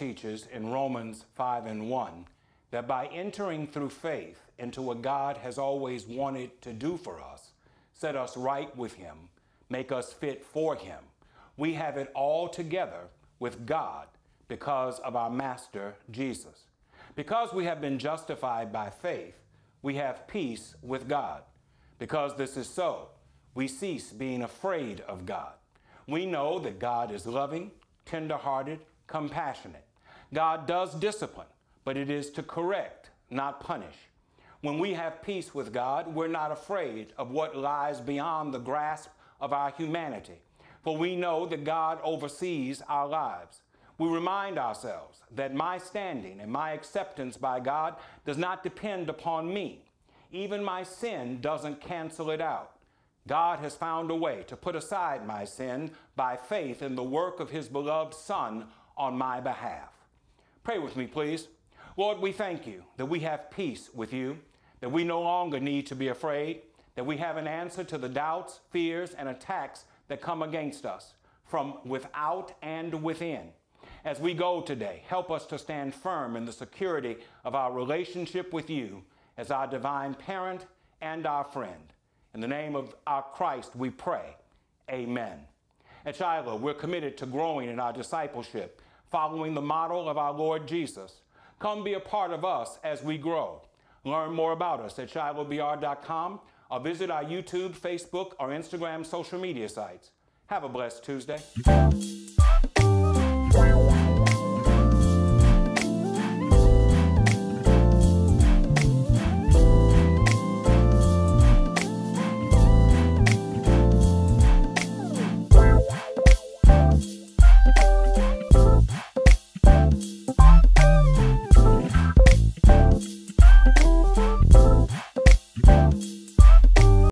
teaches in Romans 5 and 1 that by entering through faith into what God has always wanted to do for us, set us right with Him, make us fit for Him, we have it all together with God because of our Master Jesus. Because we have been justified by faith, we have peace with God. Because this is so, we cease being afraid of God. We know that God is loving, tenderhearted, compassionate. God does discipline, but it is to correct, not punish. When we have peace with God, we're not afraid of what lies beyond the grasp of our humanity, for we know that God oversees our lives. We remind ourselves that my standing and my acceptance by God does not depend upon me. Even my sin doesn't cancel it out. God has found a way to put aside my sin by faith in the work of His beloved Son on my behalf. Pray with me, please. Lord, we thank you that we have peace with you, that we no longer need to be afraid, that we have an answer to the doubts, fears, and attacks that come against us from without and within. As we go today, help us to stand firm in the security of our relationship with you as our divine parent and our friend. In the name of our Christ, we pray. Amen. At Shiloh, we're committed to growing in our discipleship, following the model of our Lord Jesus. Come be a part of us as we grow. Learn more about us at shilohbr.com or visit our YouTube, Facebook, or Instagram social media sites. Have a blessed Tuesday.